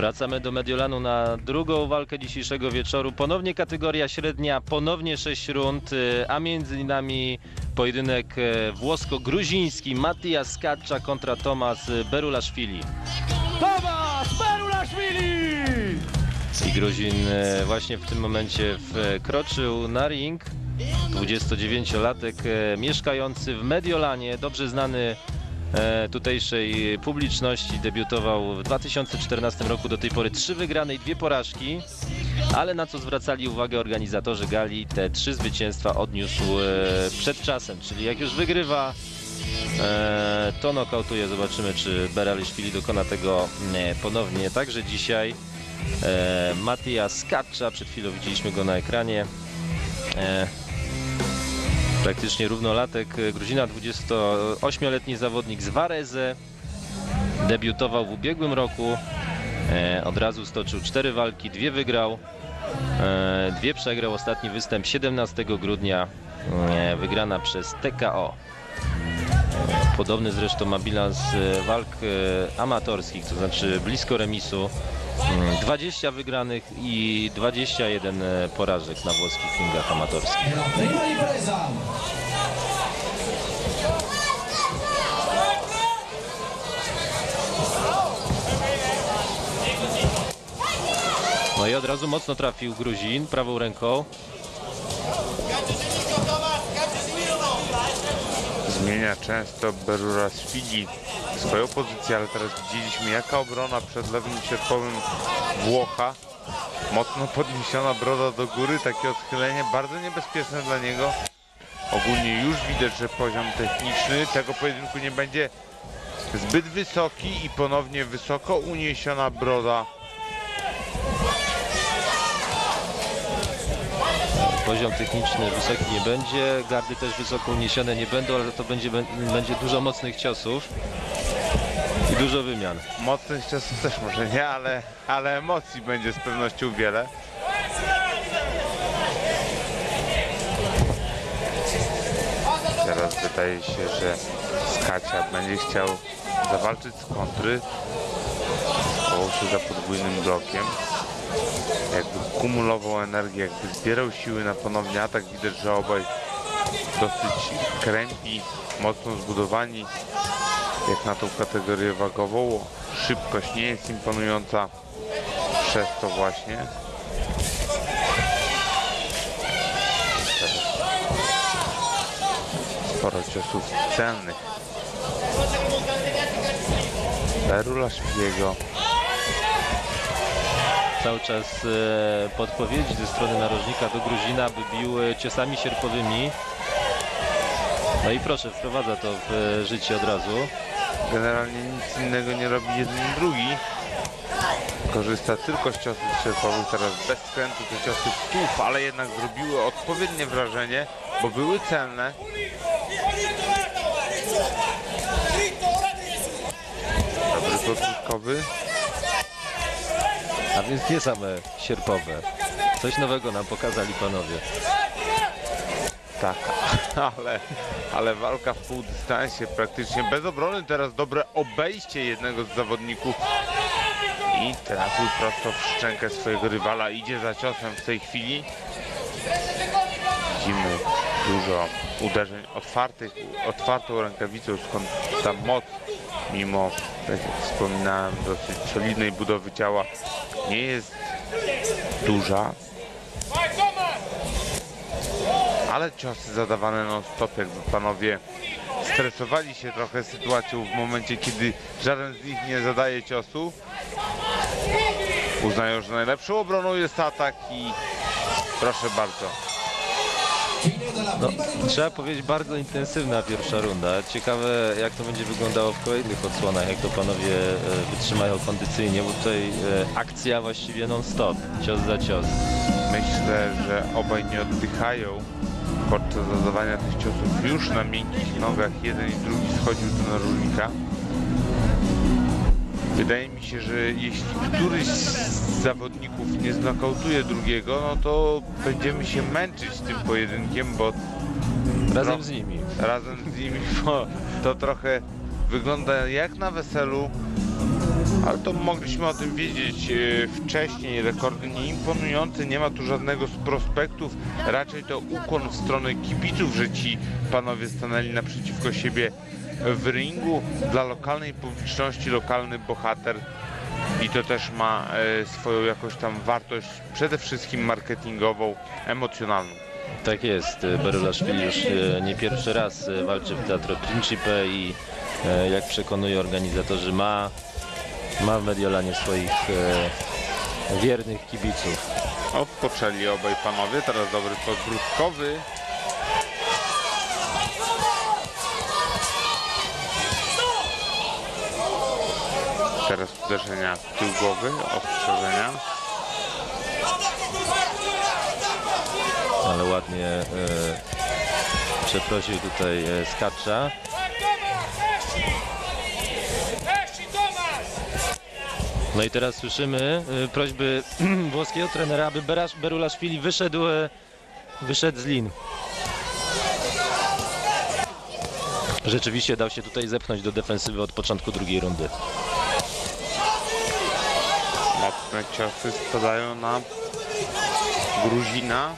Wracamy do Mediolanu na drugą walkę dzisiejszego wieczoru. Ponownie kategoria średnia, ponownie 6 rund, y, a między nami pojedynek e, włosko-gruziński Mattias Skacza kontra Tomasz Berulaszwili. Tomasz Berulashvili! I Gruzin e, właśnie w tym momencie wkroczył na ring. 29-latek e, mieszkający w Mediolanie, dobrze znany tutejszej publiczności. Debiutował w 2014 roku, do tej pory trzy wygrane i dwie porażki. Ale na co zwracali uwagę organizatorzy gali, te trzy zwycięstwa odniósł e, przed czasem, czyli jak już wygrywa, e, to nokautuje. Zobaczymy, czy Beraliszwili dokona tego e, ponownie. Także dzisiaj e, Mattia Skacza, przed chwilą widzieliśmy go na ekranie. Praktycznie równolatek Gruzina, 28-letni zawodnik z Varese. Debiutował w ubiegłym roku. E, od razu stoczył cztery walki, dwie wygrał, e, dwie przegrał. Ostatni występ 17 grudnia, e, wygrana przez TKO. Podobny zresztą ma bilans walk amatorskich, to znaczy blisko remisu. Mm, 20 wygranych i 21 e, porażek na włoskich ringach amatorskich. No i od razu mocno trafił Gruzin prawą ręką. Zmienia często Beruraswili swoją pozycję, ale teraz widzieliśmy jaka obrona przed lewym sierpowym Włocha. Mocno podniesiona broda do góry, takie odchylenie bardzo niebezpieczne dla niego. Ogólnie już widać, że poziom techniczny tego pojedynku nie będzie zbyt wysoki i ponownie wysoko uniesiona broda. Poziom techniczny wysoki nie będzie, gardy też wysoko uniesione nie będą, ale to będzie, będzie dużo mocnych ciosów i dużo wymian. Mocnych ciosów też może nie, ale, ale emocji będzie z pewnością wiele. Teraz wydaje się, że Skacia będzie chciał zawalczyć z kontry. Się za podwójnym blokiem. Jakby kumulował energię, jakby zbierał siły na ponowny atak. Widać, że obaj dosyć krępi, mocno zbudowani jak na tą kategorię wagową. Szybkość nie jest imponująca przez to właśnie. Sporo ciosów celnych. Perula Szpiego. Cały czas e, podpowiedzi ze strony narożnika do Gruzina, by bił e, ciosami sierpowymi. No i proszę, wprowadza to w e, życie od razu. Generalnie nic innego nie robi jeden i drugi. Korzysta tylko z ciosów sierpowych, teraz bez skrętu te ciosy tłów, ale jednak zrobiły odpowiednie wrażenie, bo były celne. Dobry podwórkowy. A więc nie same sierpowe. Coś nowego nam pokazali panowie. Tak, ale, ale walka w półdystansie praktycznie bez obrony. Teraz dobre obejście jednego z zawodników. I trafił prosto w szczękę swojego rywala. Idzie za ciosem w tej chwili. Widzimy dużo uderzeń otwartych, otwartą rękawicą, skąd ta moc, mimo, tak jak wspominałem, dosyć solidnej budowy ciała, nie jest duża. Ale ciosy zadawane non stop, jakby panowie stresowali się trochę sytuacją w momencie, kiedy żaden z nich nie zadaje ciosu. Uznają, że najlepszą obroną jest atak i proszę bardzo. No, trzeba powiedzieć bardzo intensywna pierwsza runda. Ciekawe jak to będzie wyglądało w kolejnych odsłonach, jak to panowie e, wytrzymają kondycyjnie, bo tutaj e, akcja właściwie non stop, cios za cios. Myślę, że obaj nie oddychają podczas zadawania tych ciosów już na miękkich nogach. Jeden i drugi schodził do narożnika. Wydaje mi się, że jeśli któryś z zawodników nie znokautuje drugiego, no to będziemy się męczyć tym pojedynkiem, bo Razem No. z nimi. razem z nimi bo to trochę wygląda jak na weselu. Ale to mogliśmy o tym wiedzieć e, wcześniej. Rekordy nieimponujące, nie ma tu żadnego z prospektów. Raczej to ukłon w stronę kibiców, że ci panowie stanęli naprzeciwko siebie w ringu. Dla lokalnej publiczności lokalny bohater i to też ma e, swoją jakąś tam wartość, przede wszystkim marketingową, emocjonalną. Tak jest, Berulaszwili już e, nie pierwszy raz e, walczy w Teatro Principe i e, jak przekonują organizatorzy ma, ma w Mediolanie swoich e, wiernych kibiców. Odpoczęli obaj panowie, teraz dobry podbródkowy. Teraz uderzenia w tył głowy, ostrzeżenia. ale ładnie e, przeprosił tutaj e, Skacza. No i teraz słyszymy e, prośby włoskiego trenera, aby Berasz, Berulaszwili wyszedł, e, wyszedł z lin. Rzeczywiście dał się tutaj zepchnąć do defensywy od początku drugiej rundy. Ciosy spadają na Gruzina.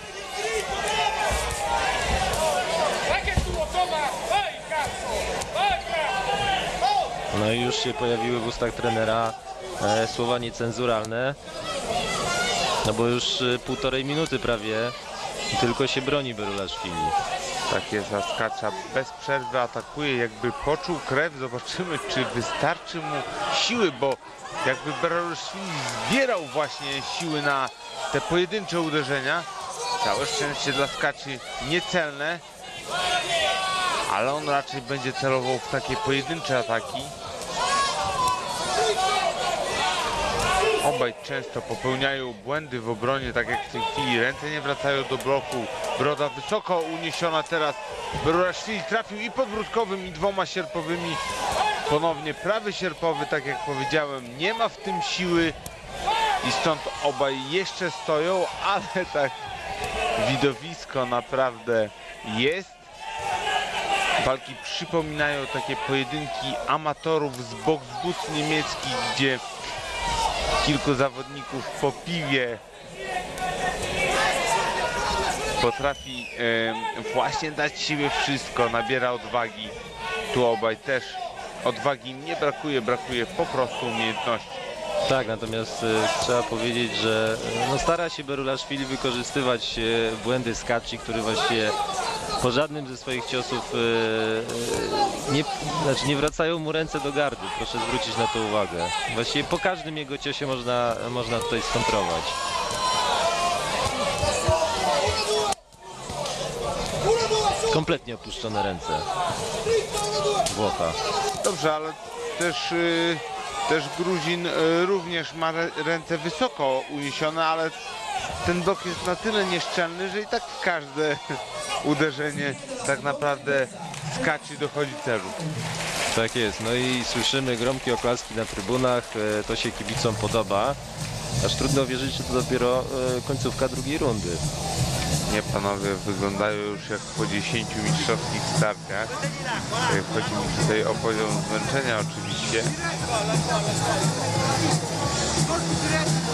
No i już się pojawiły w ustach trenera e, słowa niecenzuralne. No bo już e, półtorej minuty prawie tylko się broni Berulaszwili. Tak jest, a skacza bez przerwy atakuje, jakby poczuł krew. Zobaczymy, czy wystarczy mu siły, bo jakby Bereluszwili zbierał właśnie siły na te pojedyncze uderzenia. Całe szczęście dla skaczy niecelne, ale on raczej będzie celował w takie pojedyncze ataki. Obaj często popełniają błędy w obronie, tak jak w tej chwili. Ręce nie wracają do bloku. Broda wysoko uniesiona teraz. Beruraszwili trafił i podbródkowym, i dwoma sierpowymi. Ponownie prawy sierpowy, tak jak powiedziałem, nie ma w tym siły. I stąd obaj jeszcze stoją, ale tak widowisko naprawdę jest. Walki przypominają takie pojedynki amatorów z boots niemieckich, gdzie kilku zawodników po piwie potrafi em, właśnie dać siebie wszystko, nabiera odwagi. Tu obaj też odwagi nie brakuje, brakuje po prostu umiejętności. Tak, natomiast e, trzeba powiedzieć, że e, no, stara się Berulaszwili wykorzystywać e, błędy Skaci, który właściwie po żadnym ze swoich ciosów nie, znaczy nie wracają mu ręce do gardy. Proszę zwrócić na to uwagę. Właściwie po każdym jego ciosie można, można tutaj skontrować. Kompletnie opuszczone ręce Włocha. Dobrze, ale też, y, też Gruzin y, również ma ręce wysoko uniesione, ale ten blok jest na tyle nieszczelny, że i tak każde uderzenie tak naprawdę skaczy dochodzi celu. Tak jest, no i słyszymy gromkie oklaski na trybunach, e, to się kibicom podoba. Aż trudno wierzyć, że to dopiero e, końcówka drugiej rundy. Nie panowie wyglądają już jak po 10 mistrzowskich startach. Chodzi mi tutaj o poziom zmęczenia oczywiście.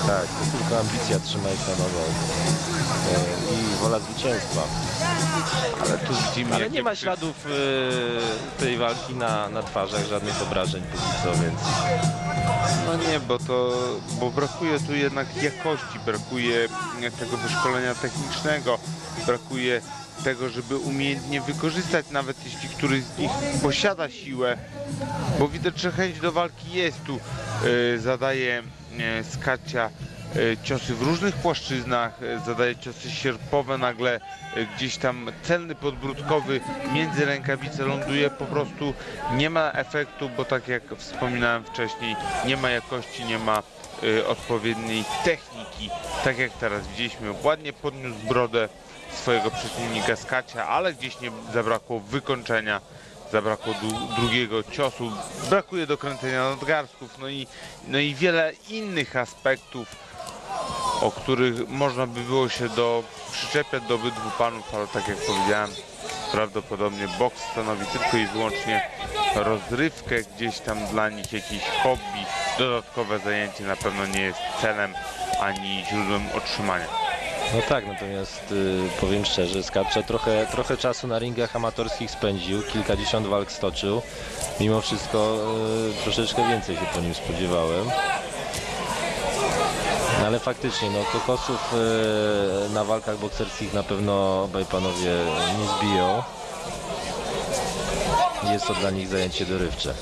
Tak, to tylko ambicja trzyma ich na nogą e, i wola zwycięstwa. Ale tu widzimy Ale nie ma śladów e, tej walki na, na twarzach, żadnych obrażeń póki co, więc No nie, bo to, bo brakuje tu jednak jakości, brakuje tego wyszkolenia technicznego, brakuje tego, żeby umiejętnie wykorzystać nawet jeśli któryś z nich posiada siłę, bo widać, że chęć do walki jest tu, e, zadaje Skacia e, ciosy w różnych płaszczyznach, e, zadaje ciosy sierpowe, nagle e, gdzieś tam celny podbródkowy między rękawice ląduje, po prostu nie ma efektu, bo tak jak wspominałem wcześniej, nie ma jakości, nie ma e, odpowiedniej techniki, tak jak teraz widzieliśmy, ładnie podniósł brodę swojego przeciwnika Skacia, ale gdzieś nie zabrakło wykończenia zabrakło drugiego ciosu, brakuje dokręcenia nadgarstków, no i, no i wiele innych aspektów, o których można by było się do, przyczepiać do obydwu panów, ale tak jak powiedziałem, prawdopodobnie boks stanowi tylko i wyłącznie rozrywkę, gdzieś tam dla nich jakieś hobby, dodatkowe zajęcie na pewno nie jest celem ani źródłem otrzymania. No tak, natomiast y, powiem szczerze, Skacza trochę, trochę czasu na ringach amatorskich spędził, kilkadziesiąt walk stoczył. Mimo wszystko y, troszeczkę więcej się po nim spodziewałem. No, ale faktycznie, no kokosów y, na walkach bokserskich na pewno obaj panowie nie zbiją. Jest to dla nich zajęcie dorywcze.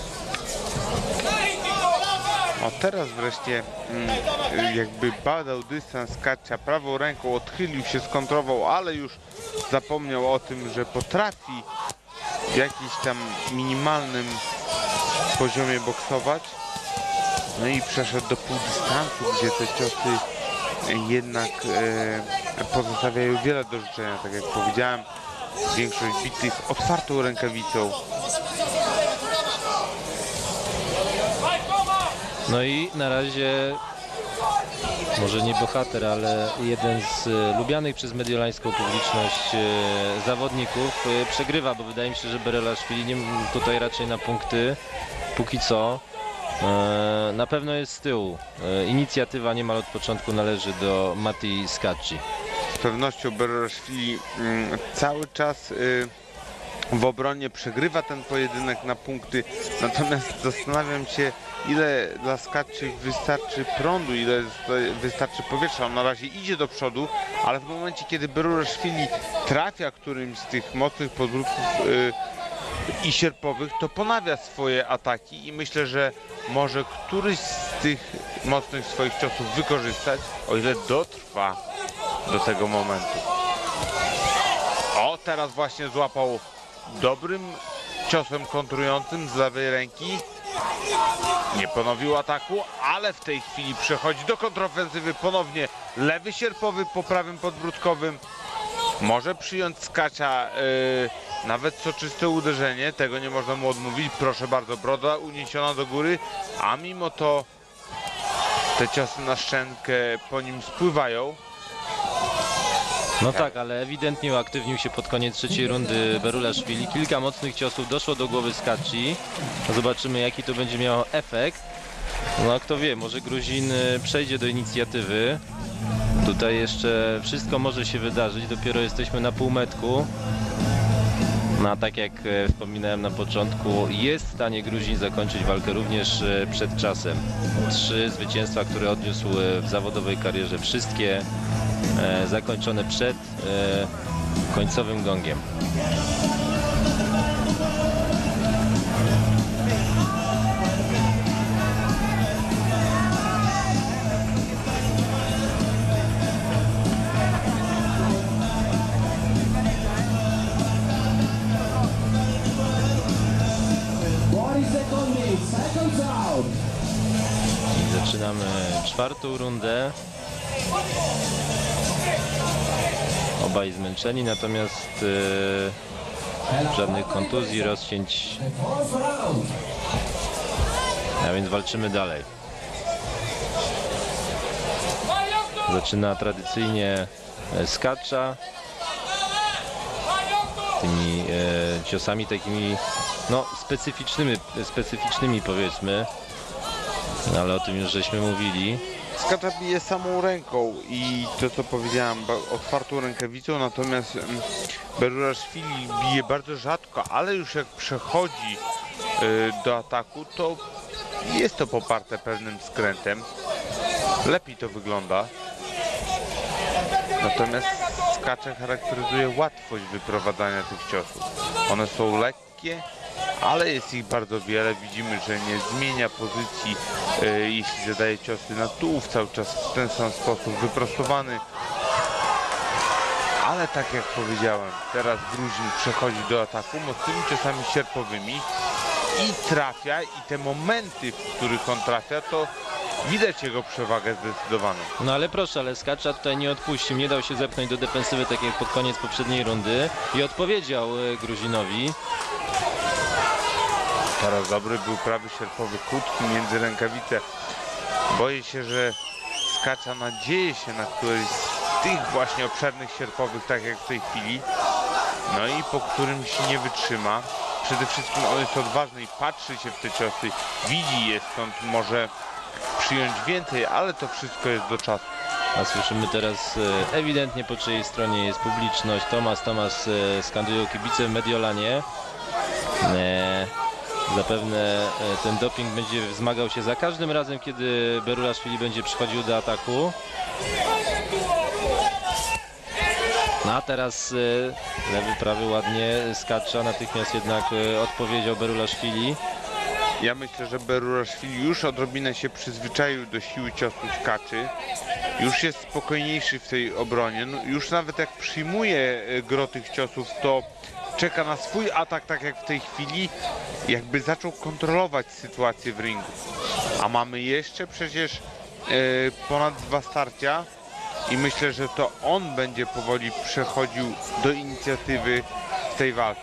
O teraz wreszcie mm, jakby badał dystans Kacza prawą ręką, odchylił się, skontrował, ale już zapomniał o tym, że potrafi w jakimś tam minimalnym poziomie boksować. No i przeszedł do półdystansu, gdzie te ciosy jednak e, pozostawiają wiele do życzenia, tak jak powiedziałem. Większość bitych otwartą rękawicą. No i na razie może nie bohater, ale jeden z e, lubianych przez mediolańską publiczność e, zawodników e, przegrywa, bo wydaje mi się, że Berelaszwili nie, tutaj raczej na punkty póki co. Na pewno jest z tyłu. Inicjatywa niemal od początku należy do Mati Skacci. Z pewnością Bereszwili mm, cały czas y, w obronie przegrywa ten pojedynek na punkty, natomiast zastanawiam się ile dla Skaczy wystarczy prądu, ile wystarczy powietrza. On na razie idzie do przodu, ale w momencie kiedy Bereszwili trafia którymś z tych mocnych podbródków y, i sierpowych, to ponawia swoje ataki i myślę, że może któryś z tych mocnych swoich ciosów wykorzystać, o ile dotrwa do tego momentu. O, teraz właśnie złapał dobrym ciosem kontrującym z lewej ręki. Nie ponowił ataku, ale w tej chwili przechodzi do kontrofensywy ponownie lewy sierpowy po prawym podbródkowym. Może przyjąć skacza yy, nawet soczyste uderzenie, tego nie można mu odmówić. Proszę bardzo, broda uniesiona do góry, a mimo to te ciosy na szczękę po nim spływają. No tak, ale ewidentnie uaktywnił się pod koniec trzeciej rundy Berulaszwili. Kilka mocnych ciosów doszło do głowy Skacci. Zobaczymy jaki to będzie miało efekt. No a kto wie, może Gruzin y, przejdzie do inicjatywy. Tutaj jeszcze wszystko może się wydarzyć, dopiero jesteśmy na półmetku. No a tak jak e, wspominałem na początku, jest w stanie Gruzin zakończyć walkę również e, przed czasem. Trzy zwycięstwa, które odniósł w zawodowej karierze, wszystkie zakończone przed e, końcowym gongiem. Zaczynamy czwartą rundę. Obaj zmęczeni, natomiast e, żadnych kontuzji, rozcięć, a więc walczymy dalej. Zaczyna tradycyjnie e, skacza tymi e, ciosami takimi no specyficznymi, specyficznymi powiedzmy, ale o tym już żeśmy mówili. Skacza bije samą ręką i to co powiedziałem, otwartą rękawicą, natomiast Beruraszwili bije bardzo rzadko, ale już jak przechodzi y, do ataku, to jest to poparte pewnym skrętem. Lepiej to wygląda. Natomiast skacze charakteryzuje łatwość wyprowadzania tych ciosów. One są lekkie, ale jest ich bardzo wiele. Widzimy, że nie zmienia pozycji, e, jeśli zadaje ciosy na tułów, cały czas w ten sam sposób wyprostowany. Ale tak jak powiedziałem, teraz Gruzin przechodzi do ataku mocnymi ciosami sierpowymi i trafia i te momenty, w których on trafia, to widać jego przewagę zdecydowaną. No ale proszę, ale Skacza tutaj nie odpuścił, nie dał się zepchnąć do defensywy tak jak pod koniec poprzedniej rundy i odpowiedział e, Gruzinowi. Teraz dobry był prawy sierpowy krótki między rękawice. Boję się, że skacza nadzieje się na któryś z tych właśnie obszernych sierpowych, tak jak w tej chwili. No i po którymś nie wytrzyma. Przede wszystkim on jest odważny i patrzy się w te ciosy, widzi je, stąd może przyjąć więcej, ale to wszystko jest do czasu. A słyszymy teraz e, ewidentnie po czyjej stronie jest publiczność. Tomas, Tomas e, skandują kibice w Mediolanie. E, Zapewne e, ten doping będzie wzmagał się za każdym razem, kiedy Berulashvili będzie przychodził do ataku. No a teraz e, lewy, prawy ładnie skacza, natychmiast jednak e, odpowiedział Berulashvili. Ja myślę, że Beruraszwili już odrobinę się przyzwyczaił do siły ciosu skaczy. Już jest spokojniejszy w tej obronie. No, już nawet jak przyjmuje gro tych ciosów, to czeka na swój atak, tak jak w tej chwili, jakby zaczął kontrolować sytuację w ringu. A mamy jeszcze przecież e, ponad dwa starcia i myślę, że to on będzie powoli przechodził do inicjatywy w tej walce.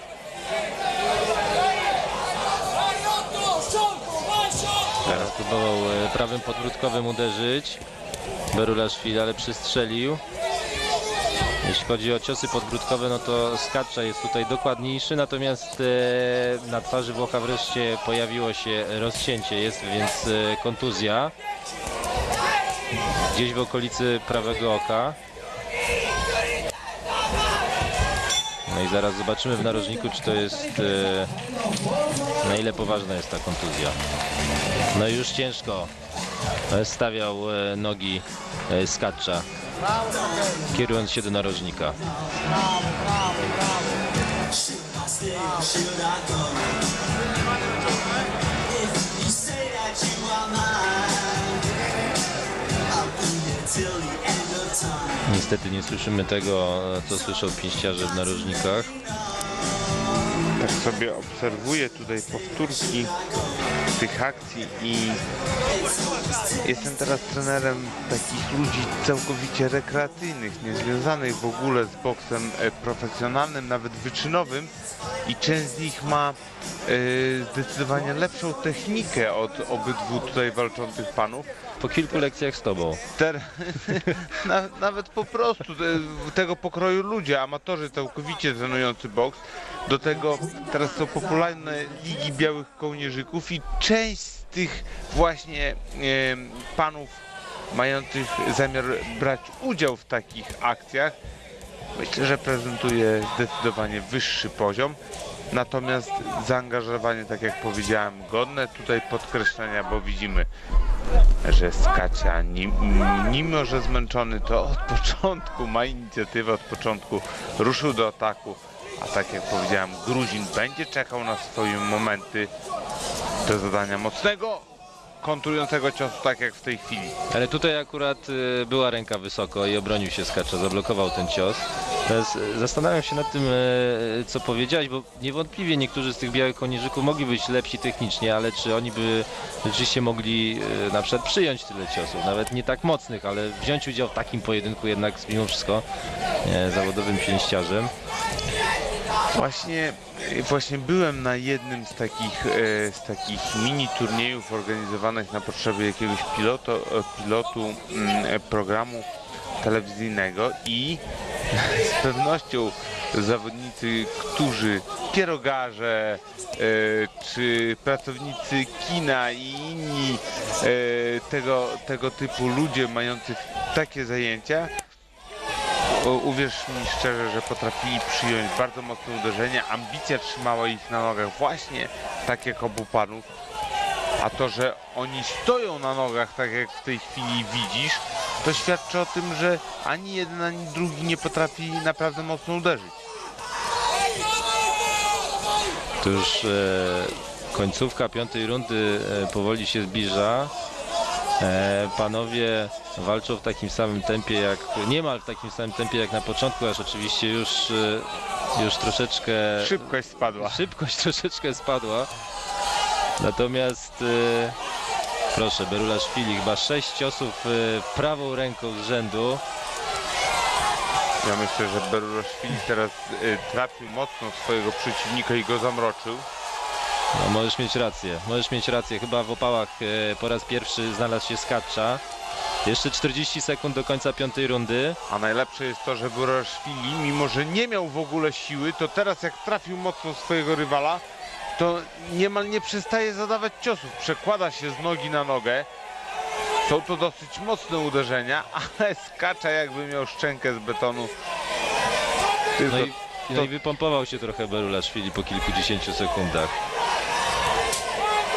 Teraz próbował e, prawym podbródkowym uderzyć Berulashvili, ale przystrzelił. Jeśli chodzi o ciosy podbródkowe, no to Skacza jest tutaj dokładniejszy, natomiast e, na twarzy Włocha wreszcie pojawiło się rozcięcie, jest więc e, kontuzja. Gdzieś w okolicy prawego oka. No i zaraz zobaczymy w narożniku, czy to jest, e, na ile poważna jest ta kontuzja. No i już ciężko stawiał nogi Skacza, kierując się do narożnika. Niestety nie słyszymy tego, co słyszą pięściarze w narożnikach. Tak sobie obserwuję tutaj powtórki tych akcji i jestem teraz trenerem takich ludzi całkowicie rekreacyjnych, niezwiązanych w ogóle z boksem e, profesjonalnym, nawet wyczynowym i część z nich ma e, zdecydowanie lepszą technikę od obydwu tutaj walczących panów. Po kilku lekcjach z tobą. Ter... Na, nawet po prostu te, tego pokroju ludzie, amatorzy całkowicie trenujący boks. Do tego teraz są popularne ligi białych kołnierzyków i część z tych właśnie em, panów mających zamiar brać udział w takich akcjach myślę, że prezentuje zdecydowanie wyższy poziom. Natomiast zaangażowanie, tak jak powiedziałem, godne tutaj podkreślenia, bo widzimy, że Skacia, mimo że zmęczony, to od początku ma inicjatywę, od początku ruszył do ataku. A tak jak powiedziałem, Gruzin będzie czekał na swoje momenty do zadania mocnego, kontrującego ciosu, tak jak w tej chwili. Ale tutaj akurat y, była ręka wysoko i obronił się Skacza, zablokował ten cios. Y, zastanawiam się nad tym, y, co powiedziałeś, bo niewątpliwie niektórzy z tych białych kołnierzyków mogli być lepsi technicznie, ale czy oni by rzeczywiście mogli na przykład przyjąć tyle ciosów, nawet nie tak mocnych, ale wziąć udział w takim pojedynku jednak mimo wszystko e, zawodowym pięściarzem. Właśnie, właśnie byłem na jednym z takich, e, z takich mini turniejów organizowanych na potrzeby jakiegoś piloto, e, pilotu mm, e, programu telewizyjnego i z pewnością zawodnicy, którzy pierogarze e, czy pracownicy kina i inni e, tego, tego typu ludzie mający takie zajęcia uwierz mi szczerze, że potrafili przyjąć bardzo mocne uderzenia. Ambicja trzymała ich na nogach właśnie tak jak obu panów. A to, że oni stoją na nogach tak jak w tej chwili widzisz, to świadczy o tym, że ani jeden, ani drugi nie potrafi naprawdę mocno uderzyć. To już e, końcówka piątej rundy e, powoli się zbliża. E, panowie walczą w takim samym tempie jak, niemal w takim samym tempie jak na początku, aż oczywiście już, e, już troszeczkę Szybkość spadła. szybkość troszeczkę spadła. Natomiast proszę, Berulashvili chyba sześć ciosów e, prawą ręką z rzędu. Ja myślę, że Beruraszwili teraz y, trafił mocno swojego przeciwnika i go zamroczył. No, możesz mieć rację, możesz mieć rację. Chyba w opałach e, po raz pierwszy znalazł się Skacza. Jeszcze 40 sekund do końca piątej rundy. A najlepsze jest to, że Buraszwili, mimo że nie miał w ogóle siły, to teraz jak trafił mocno swojego rywala, to niemal nie przestaje zadawać ciosów. Przekłada się z nogi na nogę Są to dosyć mocne uderzenia, ale skacza jakby miał szczękę z betonu. Tylko No i, no i wypompował się trochę Berulaszwili po kilkudziesięciu sekundach.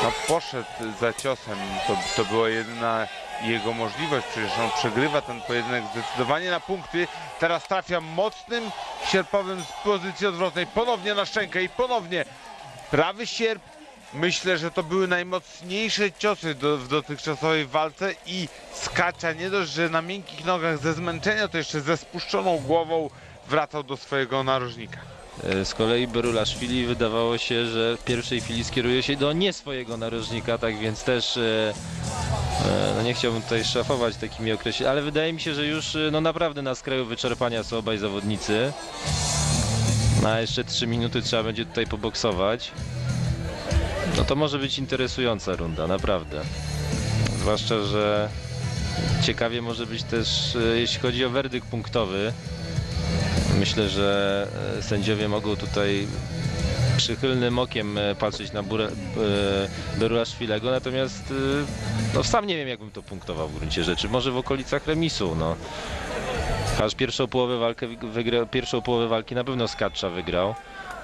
no, poszedł za ciosem. To, to była jedyna jego możliwość. Przecież on przegrywa ten pojedynek zdecydowanie na punkty. Teraz trafia mocnym sierpowym z pozycji odwrotnej. Ponownie na szczękę i ponownie prawy sierp. Myślę, że to były najmocniejsze ciosy do, w dotychczasowej walce i skacza nie dość, że na miękkich nogach ze zmęczenia, to jeszcze ze spuszczoną głową wracał do swojego narożnika. E, Z kolei Berulaszwili wydawało się, że w pierwszej chwili skieruje się do nie swojego narożnika, tak więc też e, e, no nie chciałbym tutaj szafować takimi określeniami, ale wydaje mi się, że już no naprawdę na skraju wyczerpania są obaj zawodnicy. Na jeszcze 3 minuty trzeba będzie tutaj poboksować. No to może być interesująca runda, naprawdę. Zwłaszcza, że ciekawie może być też, e, jeśli chodzi o werdykt punktowy. Myślę, że e, sędziowie mogą tutaj przychylnym okiem e, patrzeć na Berulaszwilego, natomiast no, sam nie wiem, jakbym to punktował w gruncie rzeczy. Może w okolicach remisu, no. Aż pierwszą połowę, walkę pierwszą połowę walki na pewno Skatcza wygrał.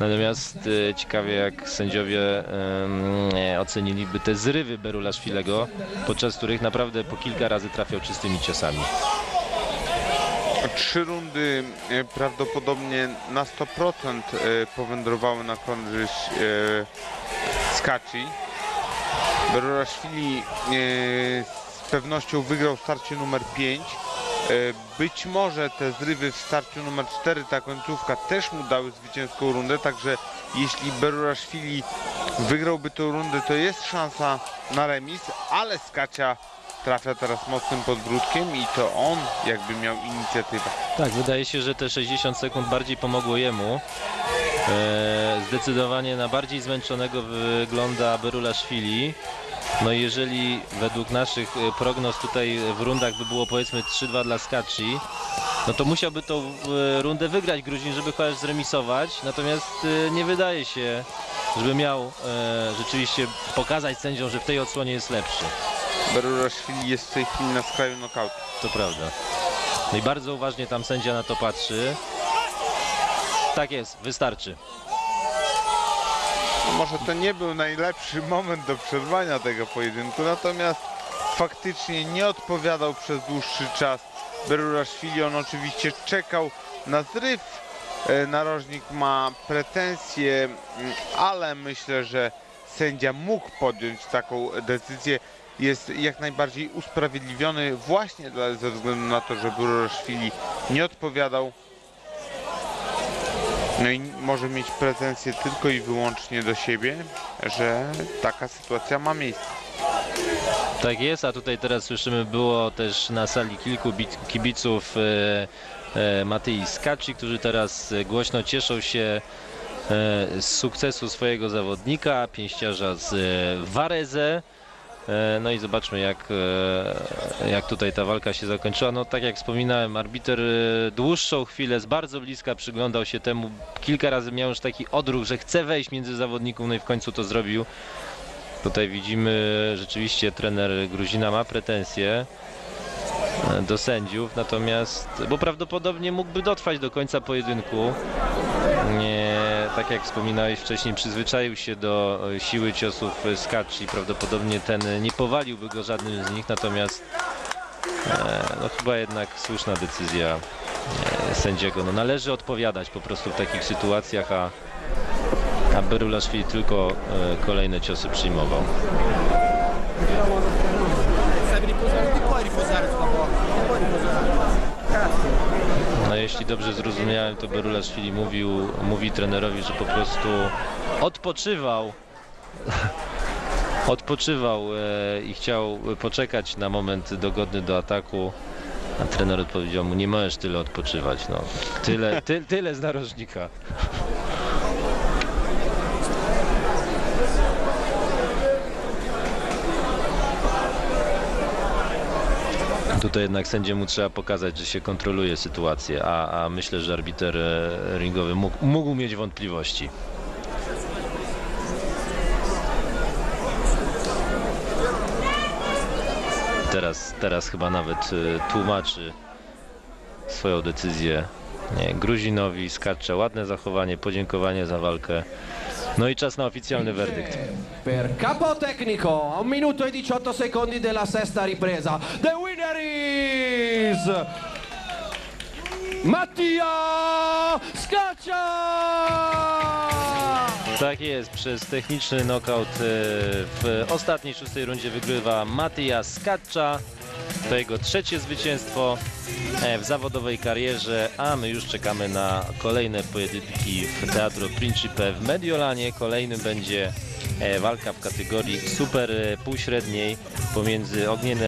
Natomiast e, ciekawie jak sędziowie e, oceniliby te zrywy Berulaszwilego, podczas których naprawdę po kilka razy trafiał czystymi ciosami. Trzy rundy e, prawdopodobnie na 100% e, powędrowały na korzyść e, Skaci. Beroraszwili e, z pewnością wygrał starcie numer 5. Być może te zrywy w starciu numer 4, ta końcówka też mu dały zwycięską rundę, także jeśli Beruraszwili wygrałby tę rundę, to jest szansa na remis, ale Skacia trafia teraz mocnym podbródkiem i to on jakby miał inicjatywę. Tak, wydaje się, że te 60 sekund bardziej pomogło jemu. E, zdecydowanie na bardziej zmęczonego wygląda Berulaszwili. No i jeżeli według naszych e, prognoz tutaj w rundach by było powiedzmy 3-2 dla Skaci, no to musiałby tą e, rundę wygrać Gruzin, żeby chociaż zremisować. Natomiast e, nie wydaje się, żeby miał rzeczywiście pokazać sędziom, że w tej odsłonie jest lepszy. Beruraszwili jest w tej chwili na skraju nokautu. To prawda. No i bardzo uważnie tam sędzia na to patrzy. Tak jest, wystarczy. Może to nie był najlepszy moment do przerwania tego pojedynku, natomiast faktycznie nie odpowiadał przez dłuższy czas. Beruraszwili on oczywiście czekał na zryw. E, Narożnik ma pretensje, mm, ale myślę, że sędzia mógł podjąć taką decyzję. Jest jak najbardziej usprawiedliwiony właśnie ze względu na to, że Beruraszwili nie odpowiadał. No i może mieć pretensje tylko i wyłącznie do siebie, że taka sytuacja ma miejsce. Tak jest, a tutaj teraz słyszymy, było też na sali kilku bi- kibiców e, e, Matei Skaci, którzy teraz e, głośno cieszą się z sukcesu swojego zawodnika, pięściarza z e, Varese. E, No i zobaczmy jak, e, jak tutaj ta walka się zakończyła. No tak jak wspominałem, arbiter e, dłuższą chwilę z bardzo bliska przyglądał się temu. Kilka razy miał już taki odruch, że chce wejść między zawodników, no i w końcu to zrobił. Tutaj widzimy rzeczywiście trener Gruzina ma pretensje e, do sędziów, natomiast, bo prawdopodobnie mógłby dotrwać do końca pojedynku. Nie, tak jak wspominałeś wcześniej, przyzwyczaił się do e, siły ciosów e, Skacz i prawdopodobnie ten nie powaliłby go żadnym z nich, natomiast e, no chyba jednak słuszna decyzja e, sędziego. No, należy odpowiadać po prostu w takich sytuacjach, a, a Berulaszwili tylko e, kolejne ciosy przyjmował. Sabe non puoi riposare. Cazzo. No jeśli dobrze zrozumiałem, to Berulaszwili mówił, mówi trenerowi, że po prostu odpoczywał. odpoczywał e, i chciał poczekać na moment dogodny do ataku. A trener odpowiedział mu, nie możesz tyle odpoczywać. No. Tyle, ty, tyle z narożnika. Tutaj jednak sędziemu trzeba pokazać, że się kontroluje sytuację, a, a myślę, że arbiter e, ringowy mógł, mógł mieć wątpliwości. Teraz, teraz chyba nawet e, tłumaczy swoją decyzję nie, Gruzinowi. Skarcza ładne zachowanie, podziękowanie za walkę. No i czas na oficjalny werdykt. Per capo tecnico a un minuto e 18 secondi della sesta ripresa. The winner is Mattia Scaccia! Tak jest, przez techniczny knockout e, w ostatniej szóstej rundzie wygrywa Matija Skacza. To jego trzecie zwycięstwo e, w zawodowej karierze, a my już czekamy na kolejne pojedynki w Teatro Principe w Mediolanie. Kolejnym będzie e, walka w kategorii super e, półśredniej pomiędzy Ogniem